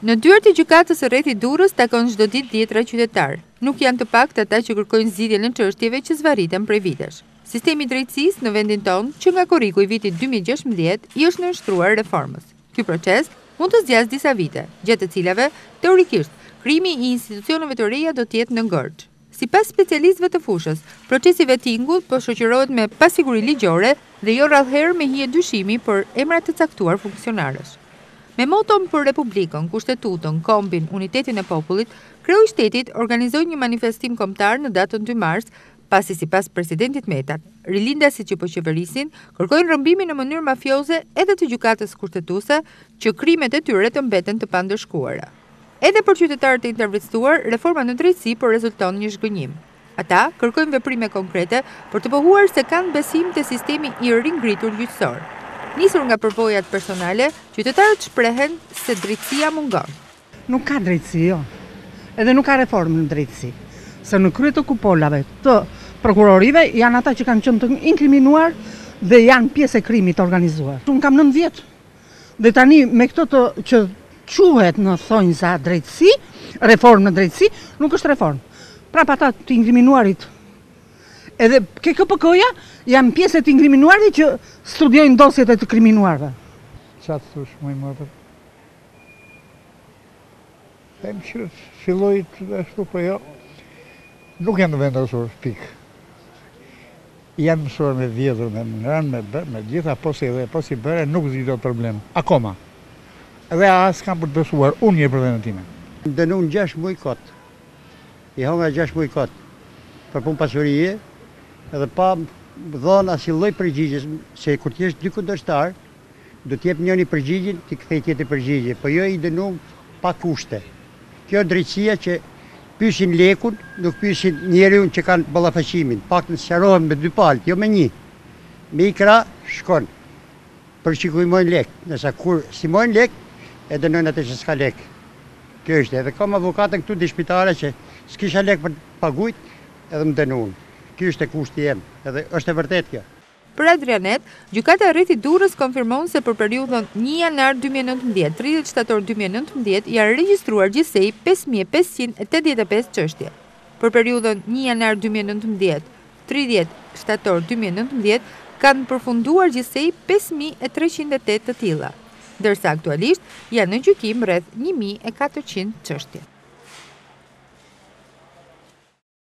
Në dyert e Gjykatës së Rrethit Durrës takon çdo ditë dhjetra qytetarë. Nuk janë të paktë ata që kërkojnë zgjidhjen e çështjeve që zvarriten prej vitesh. Sistemi i drejtësisë në vendin tonë, që nga korriku i vitit dy mijë e gjashtëmbëdhjetë, i është nënshtruar reformës. Ky proces mund të zgjasë disa vite, gjatë të cilave, teorikisht, krijimi i institucioneve të reja do të jetë në ngërç. Sipas specialistëve të fushës, procesi i vettingut po shoqërohet me pasiguri ligjore dhe jo rrallëherë me hije dyshimi për emra të caktuar funksionarësh. Me moton Për Republikën, Kushtetutën, Kombin, Unitetin e Popullit, kreu i shtetit organizoi një manifestim kombëtar në datën dy mars, pasi sipas presidentit Meta, rilindasit që po qeverisin kërkojnë rrëmbimin në mënyrë mafioze edhe të Gjykatës Kushtetuese që krimet e tyre të mbeten të pandëshkuara. Edhe për qytetarët e intervistuar, reforma në drejtësi po rezulton një zhgënjim. Ata kërkojnë veprime konkrete për të pohuar se kanë besim te sistemi i ringritur gjyqësor. Nisur nga përvojat personale, qytetarët shprehen se drejtësia mungon. Nuk ka drejtësi, jo. Edhe nuk ka reformë në drejtësi. Se në krye të kupolave të prokurorive janë ata që kanë qenë të inkriminuar dhe janë pjesë e krimit të organizuar. Unë kam nëntë vjet Dhe tani me këto të që quhet në thonjza drejtësi, reformë në drejtësi, nuk është reformë. Prapë ata të inkriminuarit edhe KPK-ja janë pjesë e të inkriminuarve që studiojnë dosjet e të kriminuarve. Ça të thush moj motër? Them që filloi ashtu apo jo, nuk janë të vendosur, pikë. Janë mësuar me vjedhur, me ngrënë, me bërë, me gjitha, po si dhe po si bëre, nuk zgjidhet problemi, akoma. Dhe as kam për të besuar unë një për veten time. Më dënuan gjashtë muaj kot. I hongra gjashtë muaj kot për punë pasurie dhe pa dhënë asnjë lloj përgjigjeje, se kur të jesh dy kundërshtar, Do të jep njëri përgjigjen, t'i kthejë tjetri përgjigje, po jo i dënojmë pa kushte. Kjo drejtësia që pyesin lekun, nuk pyesin njeriun që kanë ballafaqimin, paktën sqarohen me dy palët, jo me një. Me ik ra, shkon. Për çik i njomin lek, ndërsa kur s'i njomin lek, e dënojnë atë që s'ka lek. Kjo ishte, edhe kam avokatën këtu dëshmitare që s'kisha lek për të pagujt edhe më dënuan. Ky ishte kushti im, edhe është e vërtetë kjo. Për Adrianet, Gjykata e Rrethit Durrës konfirmon se për periudhën një janar dy mijë e nëntëmbëdhjetë, tridhjetë shtator dy mijë e nëntëmbëdhjetë janë regjistruar gjithsej pesë mijë e pesëqind e tetëdhjetë e pesë çështje. Për periudhën një janar dy mijë e nëntëmbëdhjetë, tridhjetë shtator dy mijë e nëntëmbëdhjetë kanë përfunduar gjithsej pesë mijë e treqind e tetë të tilla, ndërsa aktualisht janë në gjykim rreth një mijë e katërqind çështje.